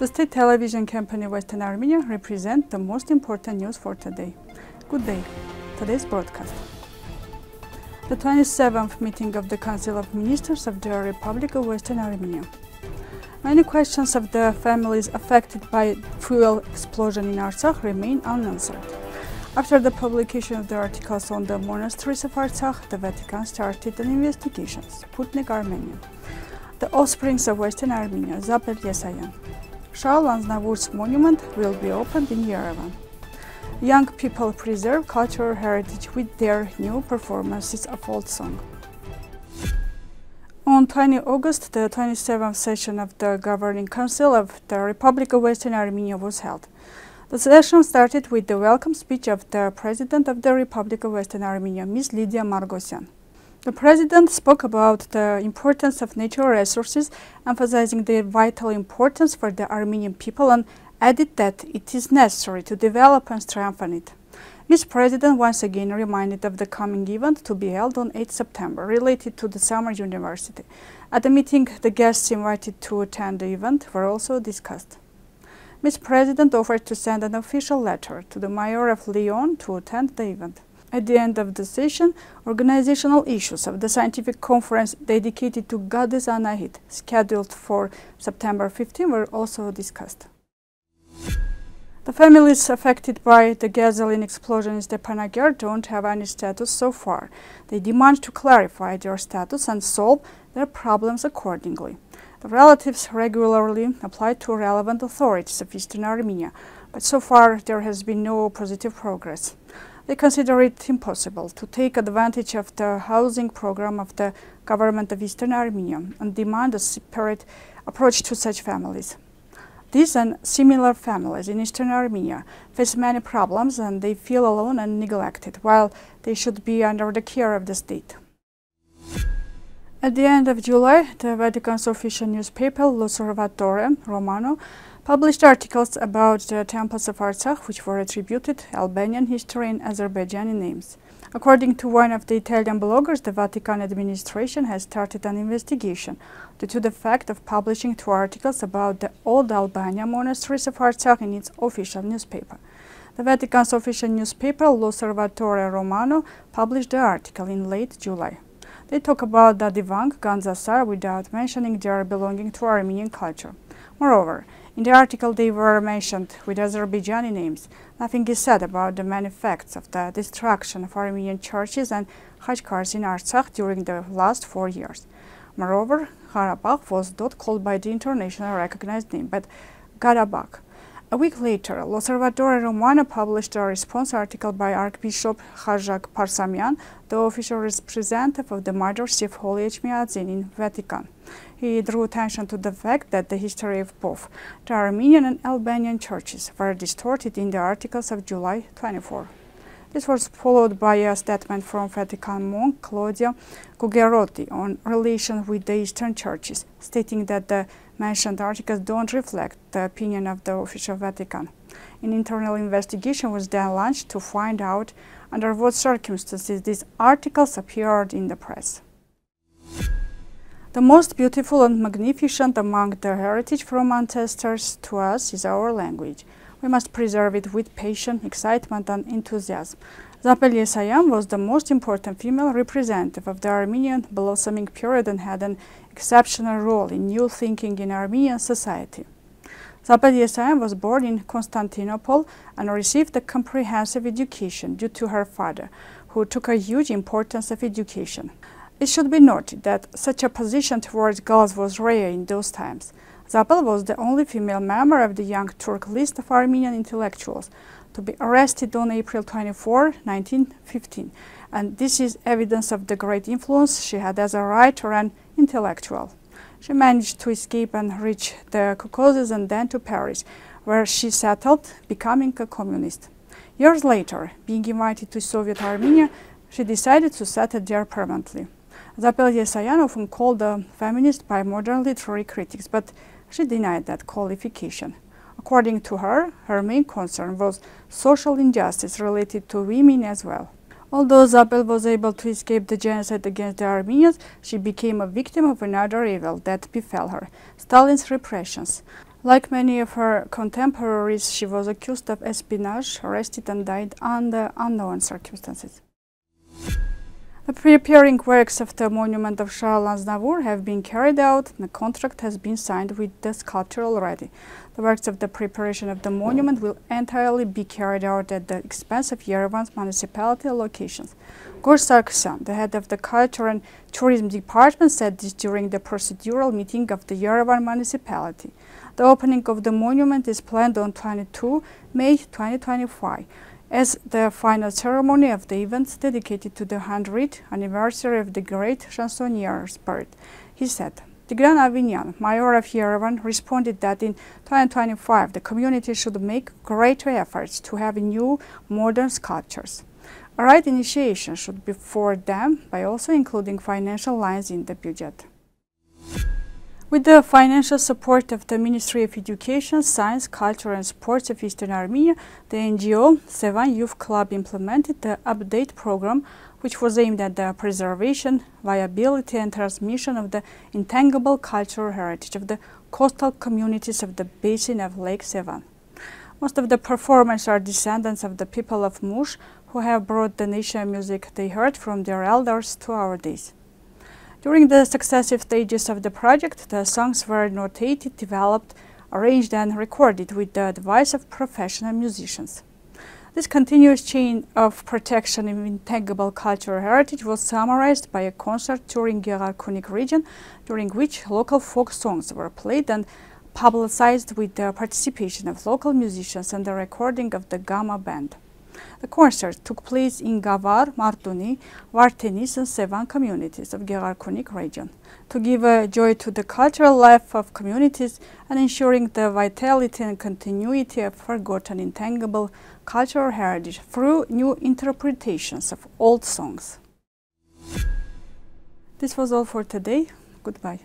The state television company Western Armenia represents the most important news for today. Good day. Today's broadcast. The 27th meeting of the Council of Ministers of the Republic of Western Armenia. Many questions of the families affected by fuel explosion in Artsakh remain unanswered. After the publication of the articles on the monasteries of Artsakh, the Vatican started an investigation. Sputnik Armenia. The offsprings of Western Armenia, Zapel Yesayan. Charles Aznavour's monument will be opened in Yerevan. Young people preserve cultural heritage with their new performances of old song. On 20 August, the 27th session of the Governing Council of the Republic of Western Armenia was held. The session started with the welcome speech of the President of the Republic of Western Armenia, Ms. Lydia Margosyan. The President spoke about the importance of natural resources, emphasizing their vital importance for the Armenian people and added that it is necessary to develop and strengthen it. Ms. President once again reminded of the coming event to be held on 8 September related to the Summer University. At the meeting, the guests invited to attend the event were also discussed. Ms. President offered to send an official letter to the Mayor of Lyon to attend the event. At the end of the session, organizational issues of the scientific conference dedicated to Goddess Anahit, scheduled for September 15, were also discussed. The families affected by the gasoline explosion in Stepanakert don't have any status so far. They demand to clarify their status and solve their problems accordingly. The relatives regularly apply to relevant authorities of Eastern Armenia, but so far there has been no positive progress. They consider it impossible to take advantage of the housing program of the government of Eastern Armenia and demand a separate approach to such families. These and similar families in eastern Armenia face many problems and they feel alone and neglected, while they should be under the care of the state. At the end of July, the Vatican's official newspaper, L'Osservatore Romano, published articles about the temples of Artsakh, which were attributed Albanian history and Azerbaijani names. According to one of the Italian bloggers, the Vatican administration has started an investigation due to the fact of publishing two articles about the old Albania monasteries of Artsakh in its official newspaper. The Vatican's official newspaper, L'Osservatore Romano, published the article in late July. They talk about the Divang Gandzasar without mentioning their belonging to Armenian culture. Moreover, in the article they were mentioned with Azerbaijani names. Nothing is said about the main effects of the destruction of Armenian churches and Khachkars in Artsakh during the last four years. Moreover, Karabakh was not called by the international recognized name, but Karabakh. A week later, L'Osservatore Romano published a response article by Archbishop Khajag Barsamian, the official representative of the Major of Holy Echmiadzin in Vatican. He drew attention to the fact that the history of both the Armenian and Albanian churches were distorted in the articles of July 24. This was followed by a statement from Vatican monk Claudio Gugerotti on relations with the Eastern churches, stating that the mentioned articles don't reflect the opinion of the official Vatican. An internal investigation was then launched to find out under what circumstances these articles appeared in the press. The most beautiful and magnificent among the heritage from ancestors to us is our language. We must preserve it with passion, excitement and enthusiasm. Zapel Yesayan was the most important female representative of the Armenian blossoming period and had an exceptional role in new thinking in Armenian society. Zapel Yesayan was born in Constantinople and received a comprehensive education due to her father, who took a huge importance of education. It should be noted that such a position towards girls was rare in those times. Zapel was the only female member of the Young Turk list of Armenian intellectuals to be arrested on April 24, 1915, and this is evidence of the great influence she had as a writer and intellectual. She managed to escape and reach the Caucasus and then to Paris, where she settled, becoming a communist. Years later, being invited to Soviet Armenia, she decided to settle there permanently. Zapel Yesayan often called a feminist by modern literary critics, but she denied that qualification. According to her, her main concern was social injustice related to women as well. Although Zabel was able to escape the genocide against the Armenians, she became a victim of another evil that befell her, Stalin's repressions. Like many of her contemporaries, she was accused of espionage, arrested and died under unknown circumstances. The preparing works of the monument of Charles Aznavour have been carried out and the contract has been signed with the sculptor already. The works of the preparation of the monument will entirely be carried out at the expense of Yerevan's municipality locations. Gor Sarkisyan, the head of the Culture and Tourism Department, said this during the procedural meeting of the Yerevan municipality. The opening of the monument is planned on 22 May 2025 as the final ceremony of the events dedicated to the 100th anniversary of the great chansonnier's birth. He said, Tigran Avinyan, mayor of Yerevan, responded that in 2025 the community should make greater efforts to have new modern sculptures. A right initiation should be for them by also including financial lines in the budget. With the financial support of the Ministry of Education, Science, Culture and Sports of Eastern Armenia, the NGO Sevan Youth Club implemented the update program, which was aimed at the preservation, viability and transmission of the intangible cultural heritage of the coastal communities of the basin of Lake Sevan. Most of the performers are descendants of the people of Mush who have brought the nation music they heard from their elders to our days. During the successive stages of the project, the songs were notated, developed, arranged and recorded with the advice of professional musicians. This continuous chain of protection of intangible cultural heritage was summarized by a concert touring Geghar region, during which local folk songs were played and publicized with the participation of local musicians and the recording of the Gamma band. The concert took place in Gavar, Martuni, Vardenis and Sevan communities of Geghar region to give a joy to the cultural life of communities and ensuring the vitality and continuity of forgotten intangible cultural heritage through new interpretations of old songs. This was all for today. Goodbye.